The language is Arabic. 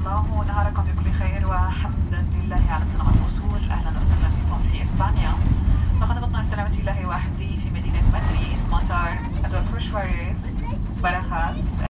الله نهاركم بكل خير وحمدا لله على سلامة الوصول أهلا وسهلا بكم في إسبانيا. لقد بطنا سلامة الله وحدي في مدينة مدريد. مطار أدولفو شواريز